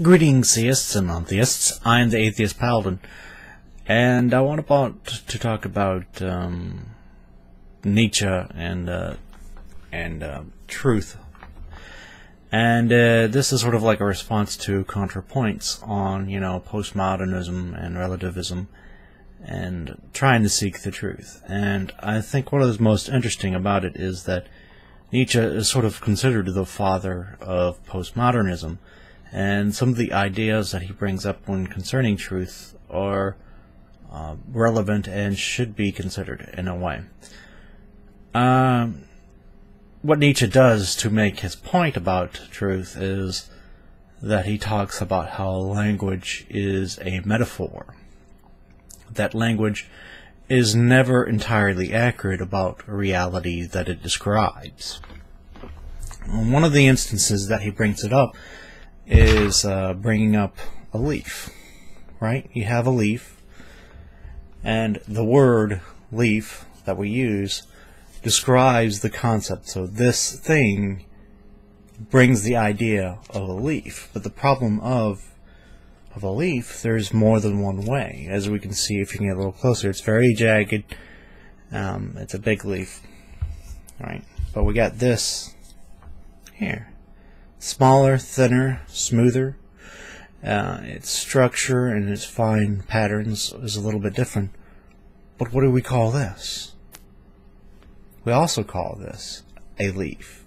Greetings, theists and non-theists. I am the Atheist Paladin, and I want about to talk about um, Nietzsche and uh, and uh, truth. And uh, this is sort of like a response to ContraPoints on, you know, postmodernism and relativism and trying to seek the truth. And I think of the most interesting about it is that Nietzsche is sort of considered the father of postmodernism and some of the ideas that he brings up when concerning truth are uh, relevant and should be considered in a way. Um, what Nietzsche does to make his point about truth is that he talks about how language is a metaphor. That language is never entirely accurate about reality that it describes. One of the instances that he brings it up is uh, bringing up a leaf, right? You have a leaf, and the word leaf that we use describes the concept. So this thing brings the idea of a leaf. But the problem of of a leaf, there's more than one way. As we can see if you can get a little closer, it's very jagged. Um, it's a big leaf, right? But we got this here smaller, thinner, smoother. Uh, its structure and its fine patterns is a little bit different. But what do we call this? We also call this a leaf.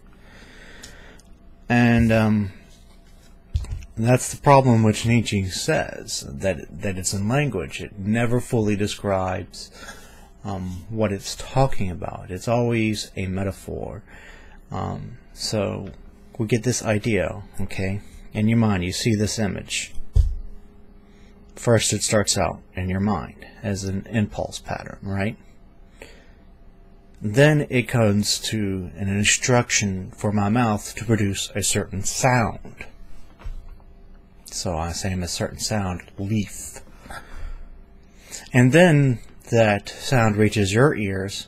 And um, that's the problem which Nietzsche says, that, that it's in language. It never fully describes um, what it's talking about. It's always a metaphor. Um, so we get this idea, okay? In your mind, you see this image. First, it starts out in your mind as an impulse pattern, right? Then it comes to an instruction for my mouth to produce a certain sound. So I say a certain sound, leaf. And then that sound reaches your ears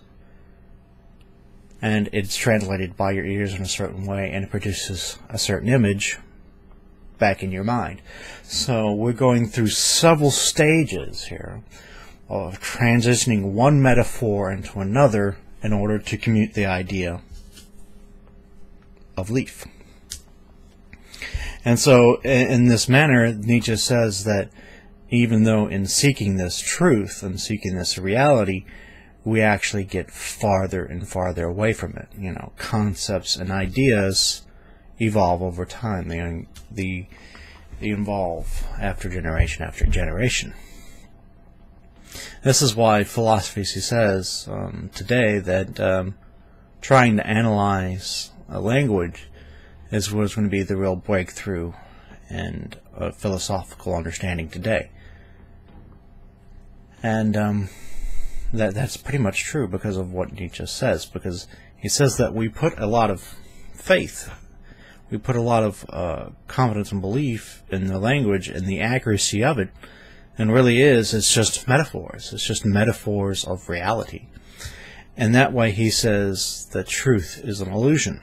and it's translated by your ears in a certain way and it produces a certain image back in your mind. So we're going through several stages here of transitioning one metaphor into another in order to commute the idea of leaf. And so in this manner, Nietzsche says that even though in seeking this truth and seeking this reality, we actually get farther and farther away from it. You know, concepts and ideas evolve over time. They, they, they evolve after generation after generation. This is why philosophy says um, today that um, trying to analyze a language is what's going to be the real breakthrough and philosophical understanding today. And um, that that's pretty much true because of what Nietzsche says. Because he says that we put a lot of faith, we put a lot of uh, confidence and belief in the language and the accuracy of it, and really is it's just metaphors. It's just metaphors of reality, and that way he says that truth is an illusion.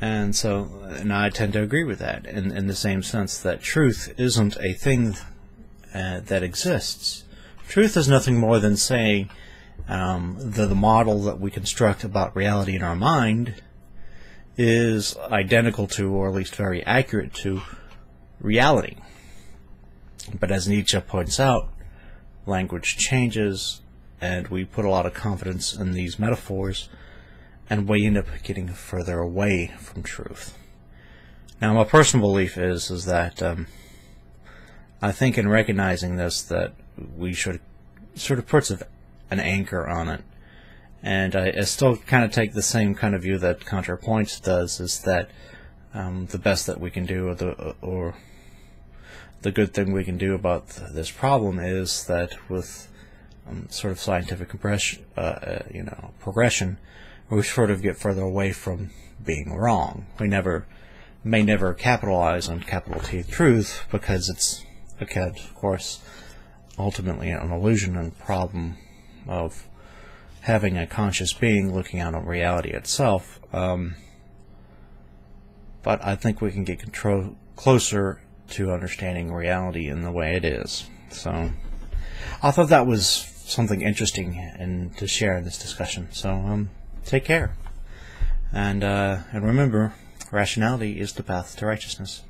And so, and I tend to agree with that in, in the same sense that truth isn't a thing uh, that exists. Truth is nothing more than saying um, the, the model that we construct about reality in our mind is identical to, or at least very accurate to, reality. But as Nietzsche points out, language changes, and we put a lot of confidence in these metaphors, and we end up getting further away from truth. Now, my personal belief is is that um, I think in recognizing this that we should sort of puts an anchor on it. And I, I still kind of take the same kind of view that ContraPoints does, is that um, the best that we can do, or the, or the good thing we can do about th this problem is that with um, sort of scientific compression, uh, uh, you know, progression, we sort of get further away from being wrong. We never may never capitalize on capital T truth because it's again, of course, ultimately an illusion and problem of having a conscious being looking out on reality itself. Um, but I think we can get control closer to understanding reality in the way it is. So I thought that was something interesting and to share in this discussion. So um, take care, and uh, and remember, rationality is the path to righteousness.